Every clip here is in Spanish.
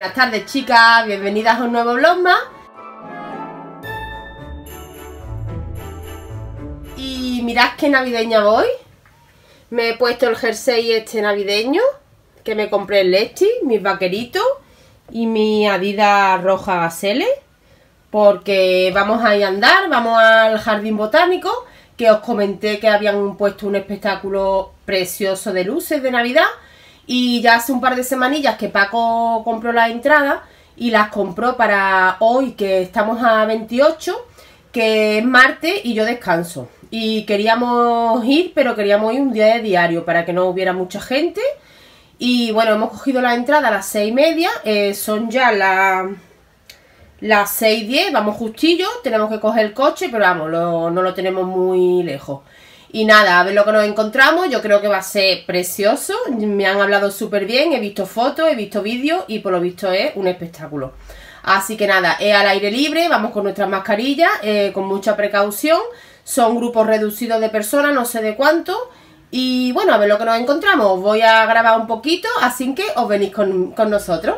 Buenas tardes chicas, bienvenidas a un nuevo vlog Y mirad qué navideña voy. Me he puesto el jersey este navideño Que me compré el Lesti, mis vaqueritos Y mi Adidas roja Gazelle Porque vamos a ir a andar, vamos al jardín botánico Que os comenté que habían puesto un espectáculo precioso de luces de Navidad y ya hace un par de semanillas que Paco compró la entrada y las compró para hoy, que estamos a 28, que es martes y yo descanso. Y queríamos ir, pero queríamos ir un día de diario para que no hubiera mucha gente. Y bueno, hemos cogido la entrada a las seis y media, eh, son ya las las 6 10, vamos justillo, tenemos que coger el coche, pero vamos, no lo tenemos muy lejos. Y nada, a ver lo que nos encontramos, yo creo que va a ser precioso, me han hablado súper bien, he visto fotos, he visto vídeos y por lo visto es un espectáculo. Así que nada, es al aire libre, vamos con nuestras mascarillas, eh, con mucha precaución, son grupos reducidos de personas, no sé de cuánto, y bueno, a ver lo que nos encontramos, voy a grabar un poquito, así que os venís con, con nosotros.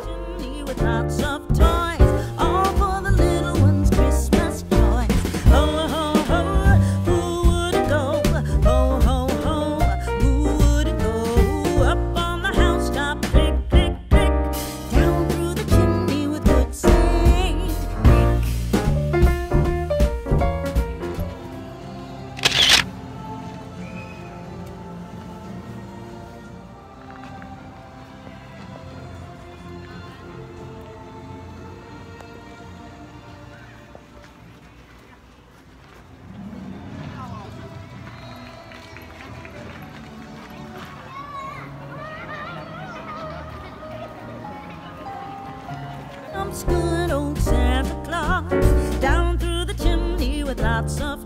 Good old Santa Claus. Down through the chimney with lots of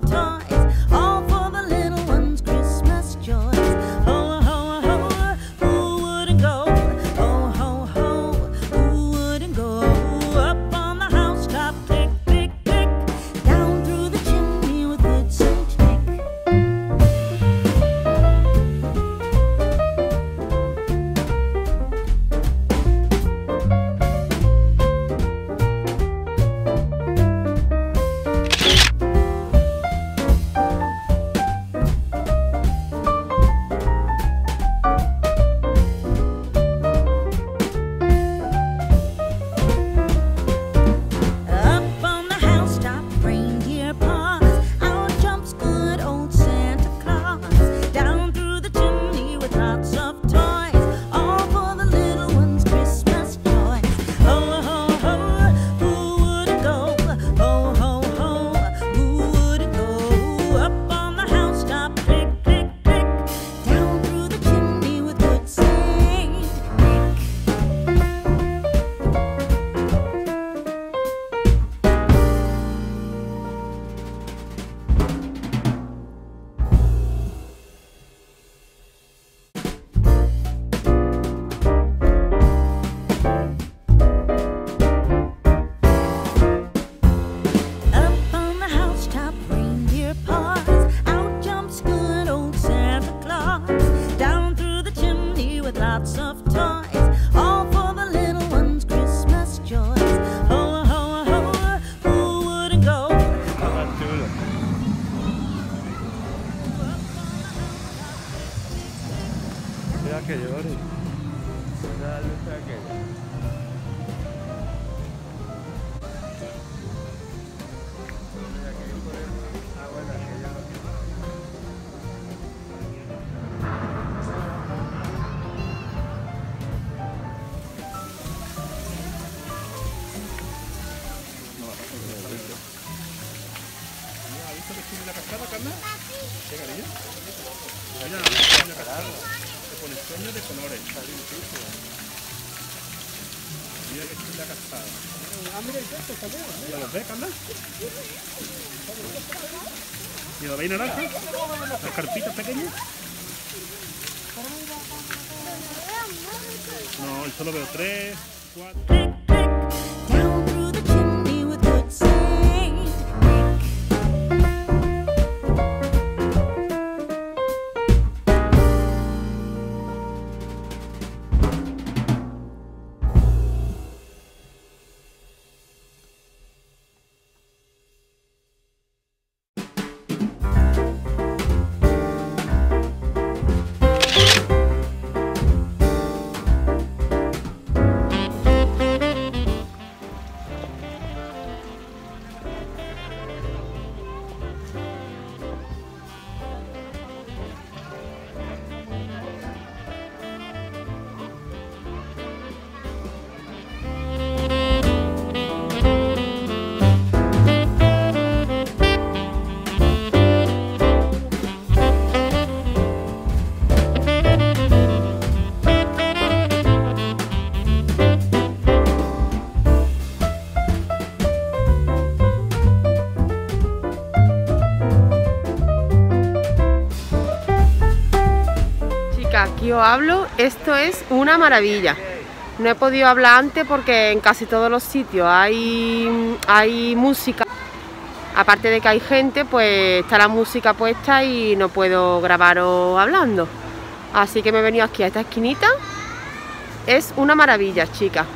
que llore. La lucha que ¿Has visto que tiene la cascada, Carla? ¿Qué cariño? Cascada pone sueño de colores. Mira que chula cascada. Ah, mira el texto también. ¿Ya los ves, Carla? ¿Y lo veis naranja? Las carpitas pequeñas. No, yo solo veo tres, cuatro. Hablo, esto es una maravilla. No he podido hablar antes porque en casi todos los sitios hay, música. Aparte de que hay gente, pues está la música puesta y no puedo grabaros hablando. Así que me he venido aquí a esta esquinita. Es una maravilla, chicas.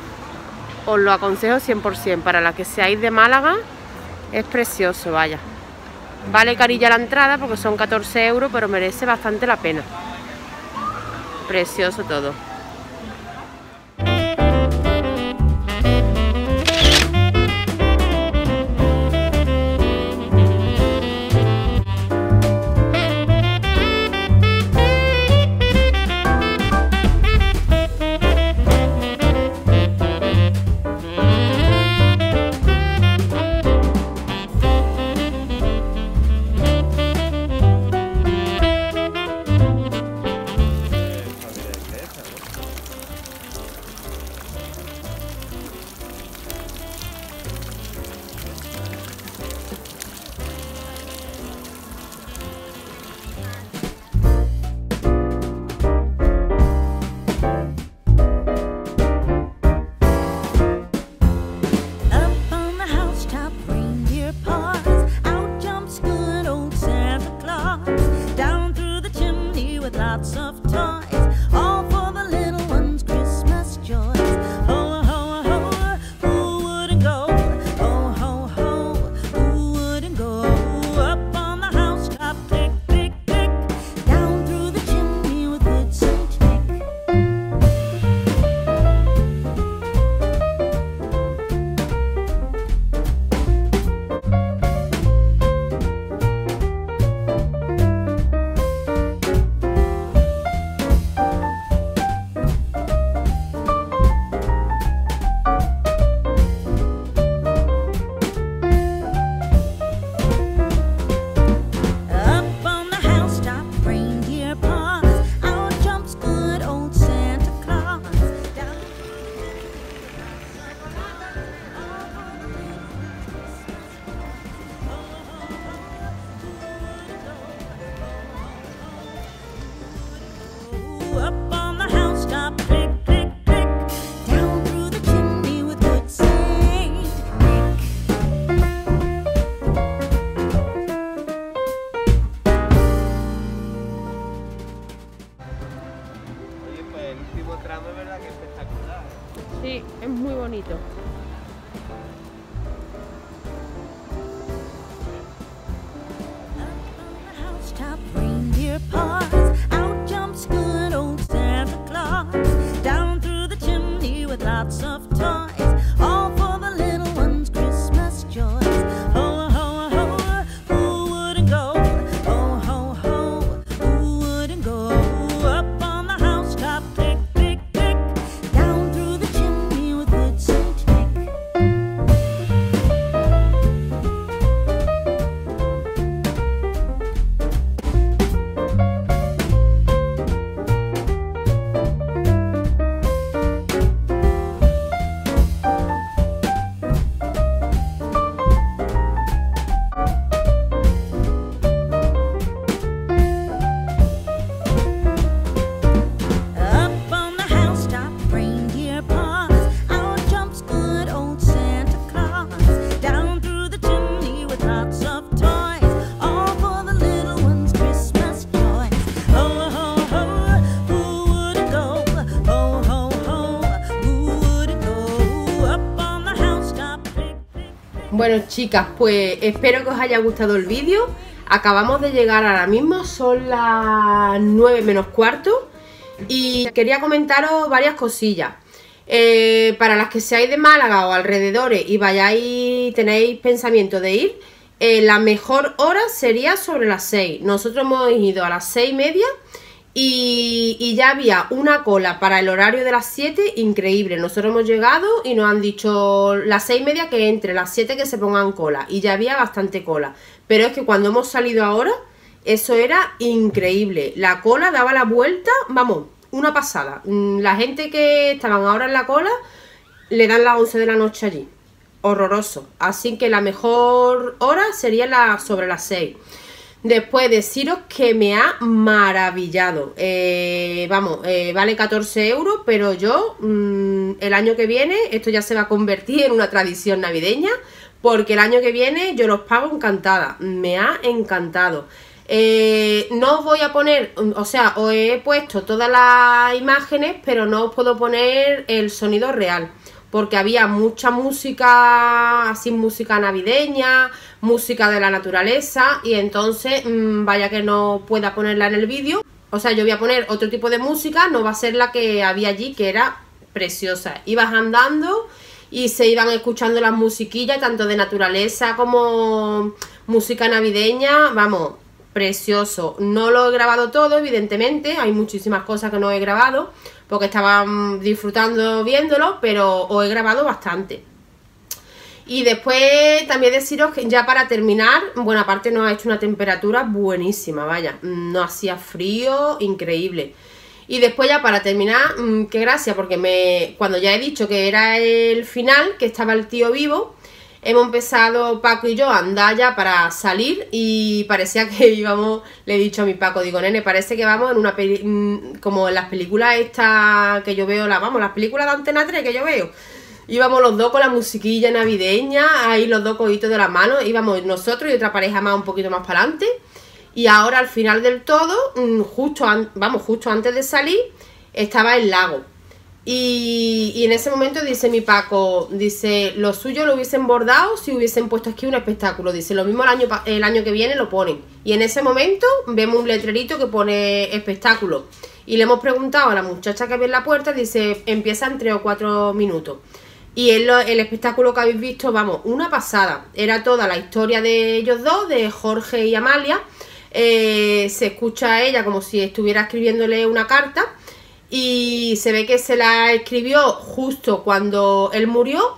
Os lo aconsejo 100%. Para las que seáis de Málaga, es precioso, vaya. Vale carilla la entrada porque son 14 euros, pero merece bastante la pena. Precioso todo. Lots of toys. Es espectacular. Sí, es muy bonito. housetop reindeer paws. Bueno, chicas, pues espero que os haya gustado el vídeo. Acabamos de llegar ahora mismo, son las 9 menos cuarto. Y quería comentaros varias cosillas. Eh, para las que seáis de Málaga o alrededores y vayáis, tenéis pensamiento de ir, eh, la mejor hora sería sobre las 6. Nosotros hemos ido a las 6 y media y, ya había una cola para el horario de las 7 increíble. Nosotros hemos llegado y nos han dicho las 6 y media que entre, las 7 que se pongan cola. Y ya había bastante cola. Pero es que cuando hemos salido ahora, eso era increíble. La cola daba la vuelta, vamos, una pasada. Mm, La gente que estaban ahora en la cola le dan las 11 de la noche allí. Horroroso. Así que la mejor hora sería la, sobre las 6. Después deciros que me ha maravillado. Eh, vamos, eh, vale 14 euros, pero yo mm, el año que viene esto ya se va a convertir en una tradición navideña, porque el año que viene yo los pago encantada. Me ha encantado. Eh, no os voy a poner, o sea, os he puesto todas las imágenes, pero no os puedo poner el sonido real porque había mucha música, así música navideña, música de la naturaleza, y entonces, mm, vaya que no pueda ponerla en el vídeo. O sea, yo voy a poner otro tipo de música, no va a ser la que había allí, que era preciosa. Ibas andando y se iban escuchando las musiquillas, tanto de naturaleza como música navideña, vamos, precioso. No lo he grabado todo, evidentemente, hay muchísimas cosas que no he grabado, porque estaba mm, disfrutando viéndolo, pero os he grabado bastante. Y después también deciros que ya para terminar, bueno, aparte nos ha hecho una temperatura buenísima, vaya, no hacía frío, increíble. Y después ya para terminar, mm, qué gracia, porque me cuando ya he dicho que era el final, que estaba el tío vivo, hemos empezado Paco y yo a andar ya para salir y parecía que íbamos, le he dicho a mi Paco, digo, nene, parece que vamos en una peli mm, como en las películas estas que yo veo, la, vamos, las películas de Antena 3 que yo veo. Íbamos los dos con la musiquilla navideña, ahí los dos cogitos de la mano, íbamos nosotros y otra pareja más un poquito más para adelante. Y ahora al final del todo, mm, justo, vamos, justo antes de salir, estaba el lago. Y, en ese momento dice mi Paco, dice, lo suyo lo hubiesen bordado si hubiesen puesto aquí un espectáculo. Dice, lo mismo el año, el año que viene lo ponen. Y en ese momento vemos un letrerito que pone espectáculo. Y le hemos preguntado a la muchacha que había en la puerta, dice, empieza en 3 o 4 minutos. Y el, el espectáculo que habéis visto, vamos, una pasada. Era toda la historia de ellos dos, de Jorge y Amalia. Eh, se escucha a ella como si estuviera escribiéndole una carta y se ve que se la escribió justo cuando él murió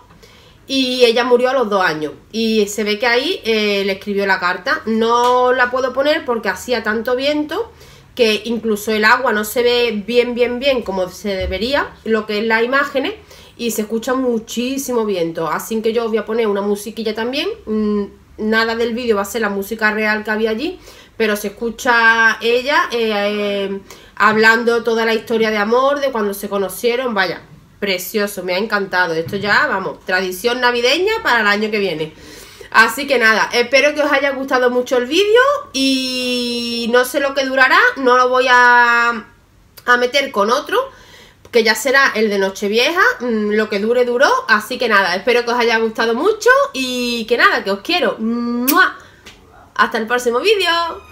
y ella murió a los dos años y se ve que ahí eh, le escribió la carta no la puedo poner porque hacía tanto viento que incluso el agua no se ve bien bien bien como se debería lo que es las imágenes y se escucha muchísimo viento así que yo os voy a poner una musiquilla también mm, nada del vídeo va a ser la música real que había allí pero se escucha ella eh, eh, hablando toda la historia de amor, de cuando se conocieron, vaya, precioso, me ha encantado. Esto ya, vamos, tradición navideña para el año que viene. Así que nada, espero que os haya gustado mucho el vídeo y no sé lo que durará, no lo voy a, a meter con otro, que ya será el de Nochevieja, mm, lo que dure duró, así que nada, espero que os haya gustado mucho y que nada, que os quiero. Hasta el próximo vídeo.